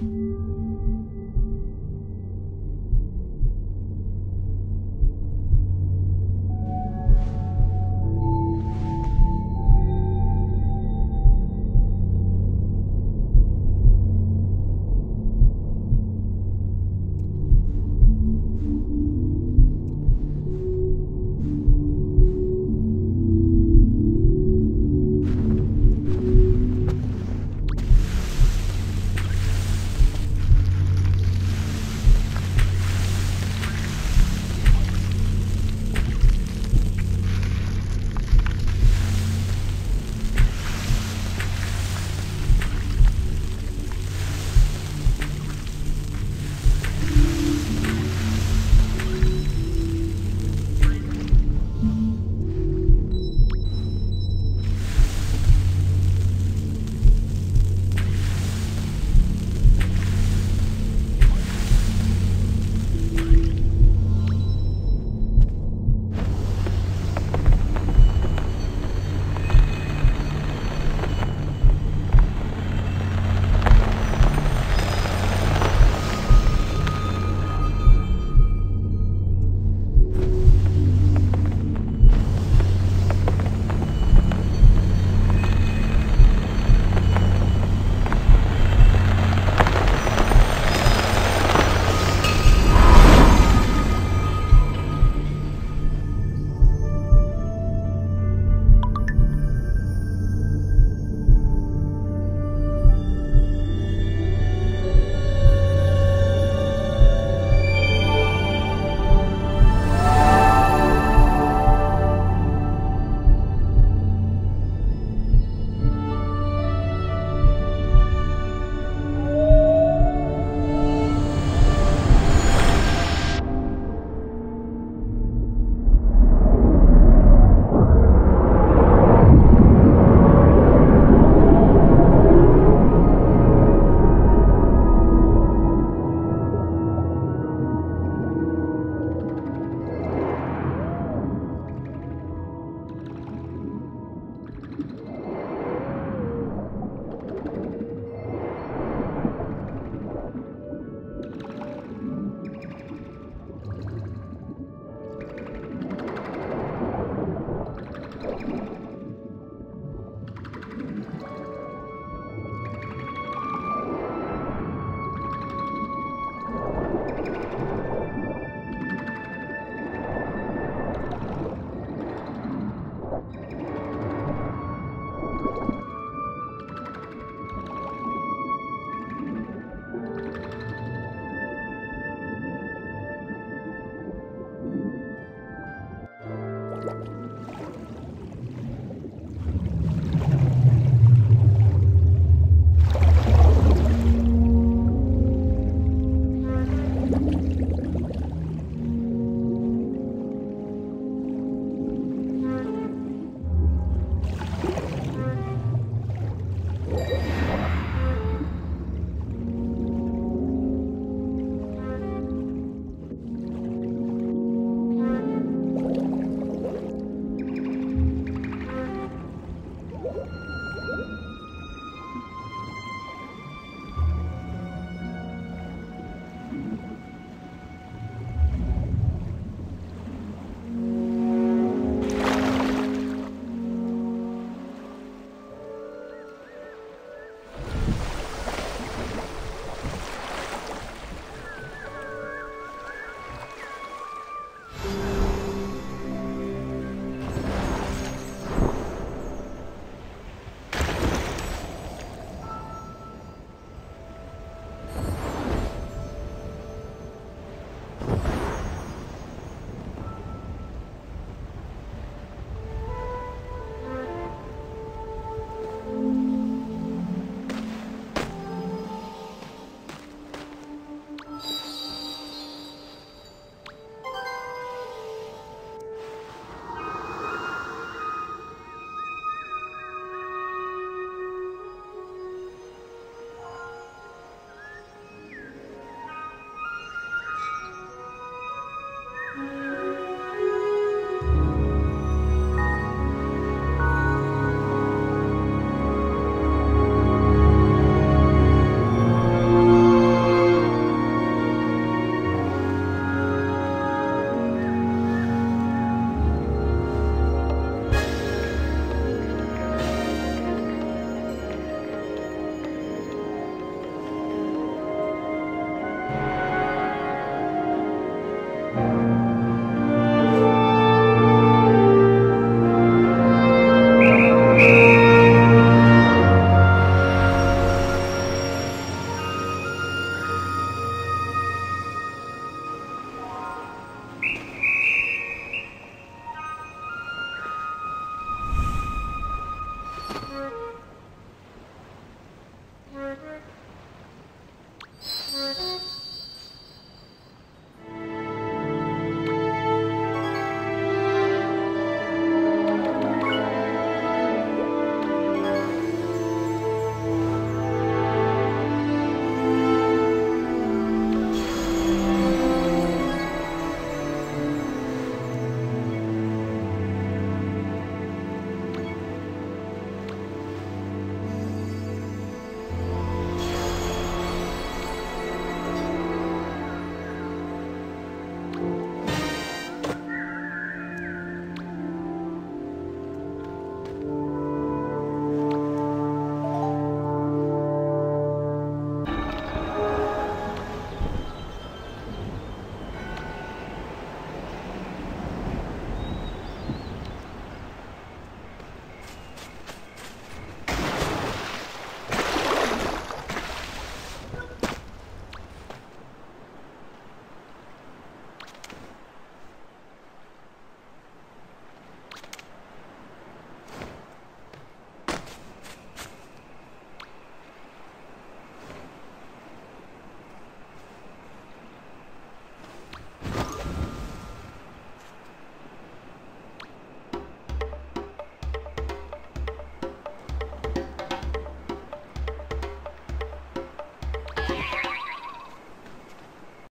Música